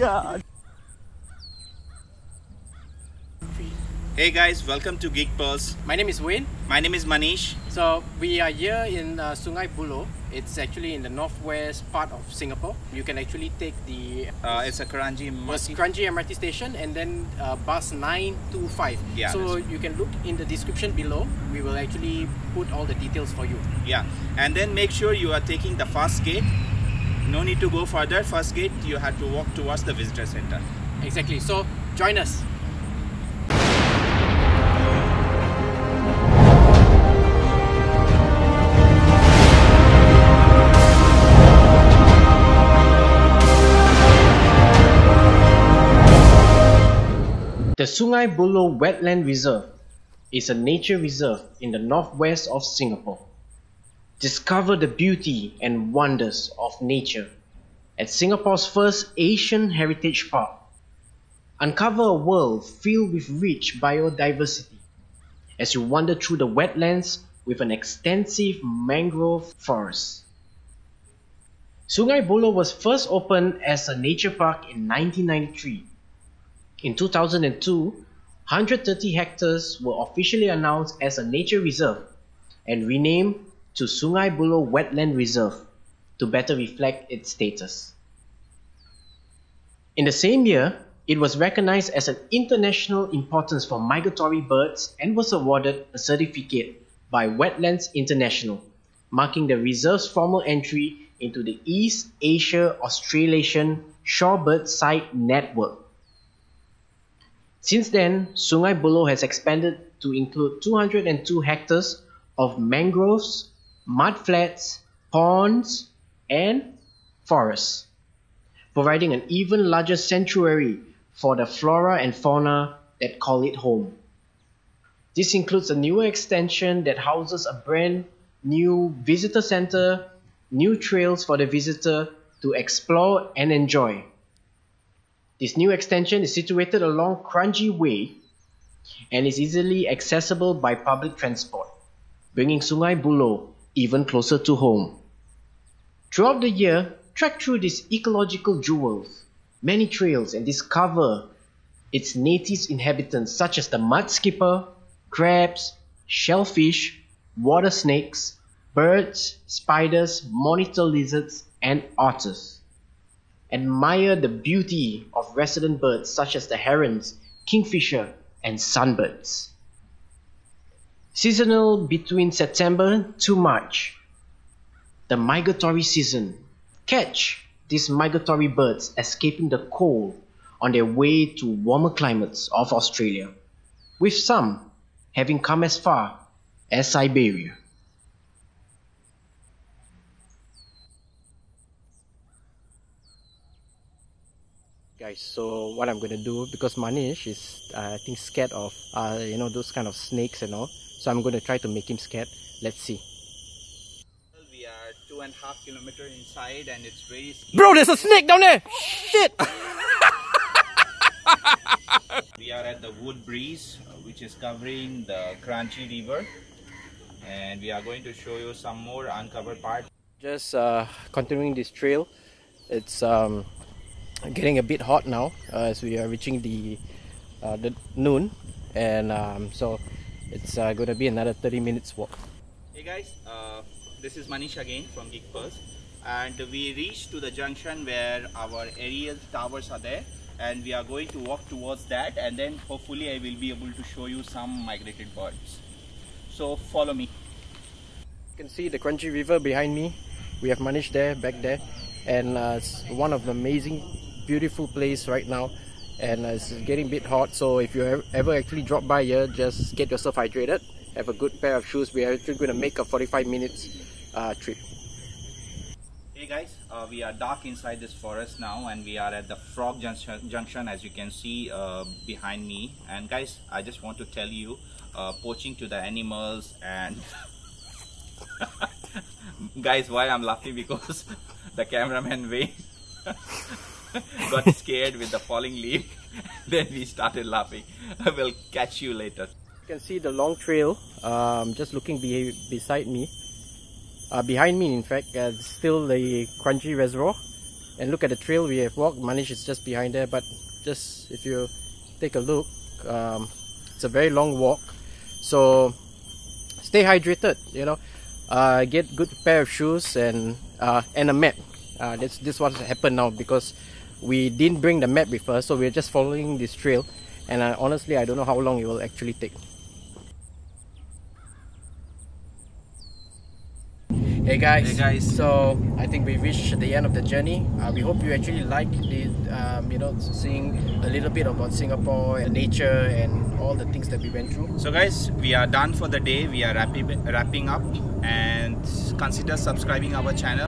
yeah. Hey guys, welcome to GeeksPulse. My name is Wayne. My name is Manish. So we are here in uh, Sungei Buloh. It's actually in the northwest part of Singapore. You can actually take the Uh, it's a Kranji MRT. Kranji MRT station and then uh, bus 925. Yeah, So you can look in the description below. We will actually put all the details for you. Yeah, and then make sure you are taking the first gate. No need to go further. First gate, you have to walk towards the visitor center. Exactly. So join us. The Sungei Buloh Wetland Reserve is a nature reserve in the northwest of Singapore. Discover the beauty and wonders of nature at Singapore's first ASEAN Heritage Park. Uncover a world filled with rich biodiversity as you wander through the wetlands with an extensive mangrove forest. Sungei Buloh was first opened as a nature park in 1993 in 2002, 130 hectares were officially announced as a nature reserve and renamed to Sungei Buloh Wetland Reserve to better reflect its status. In the same year, it was recognized as an international importance for migratory birds and was awarded a certificate by Wetlands International, marking the reserve's formal entry into the East Asia Australasian Shorebird Site Network. Since then, Sungei Buloh has expanded to include 202 hectares of mangroves, mudflats, ponds, and forests, providing an even larger sanctuary for the flora and fauna that call it home. This includes a newer extension that houses a brand new visitor center, new trails for the visitor to explore and enjoy. This new extension is situated along Kranji Way and is easily accessible by public transport, bringing Sungei Buloh even closer to home. Throughout the year, trek through these ecological jewels, many trails, and discover its native inhabitants such as the mud skipper, crabs, shellfish, water snakes, birds, spiders, monitor lizards, and otters admire the beauty of resident birds such as the herons, kingfisher, and sunbirds. Seasonal between September to March. The migratory season. Catch these migratory birds escaping the cold on their way to warmer climates of Australia, with some having come as far as Siberia. Guys, so what I'm gonna do because Manish is uh, I think scared of uh, you know those kind of snakes and all. So I'm gonna try to make him scared. Let's see. We are two and a half kilometer inside, and it's very. Bro, there's a snake down there. Shit. We are at the Wood Breeze, uh, which is covering the Kranji River, and we are going to show you some more uncovered parts. Just uh, continuing this trail. It's um, getting a bit hot now uh, as we are reaching the uh, the noon, and um, so it's uh, going to be another 30 minutes walk. Hey guys, uh, this is Manish again from Geek and we reached to the junction where our aerial towers are there and we are going to walk towards that and then hopefully I will be able to show you some migrated birds. So follow me. You can see the Kranji River behind me. We have Manish there, back there, and uh, it's one of the amazing, beautiful place right now. And it's getting a bit hot, so if you ever actually drop by here, just get yourself hydrated. Have a good pair of shoes. We are actually going to make a 45 minutes uh, trip. Hey guys, uh, we are dark inside this forest now and we are at the Frog Junction, junction as you can see uh, behind me and guys I just want to tell you uh, poaching to the animals and guys why I'm laughing because the cameraman Wayne got scared with the falling leaf then we started laughing I will catch you later You can see the long trail um, just looking be beside me. Uh, behind me, in fact, uh, still the Kranji Reservoir. and look at the trail we have walked. Manish is just behind there, but just if you take a look, um, it's a very long walk. So stay hydrated, you know. Uh, get good pair of shoes and uh, and a map. Uh, this this what happened now because we didn't bring the map with us, so we're just following this trail. And uh, honestly, I don't know how long it will actually take. Hey guys. Hey guys. So I think we reached the end of the journey. Uh, we hope you actually like the, um, you know, seeing a little bit about Singapore and nature and all the things that we went through. So guys, we are done for the day. We are wrapping, wrapping up and consider subscribing our channel.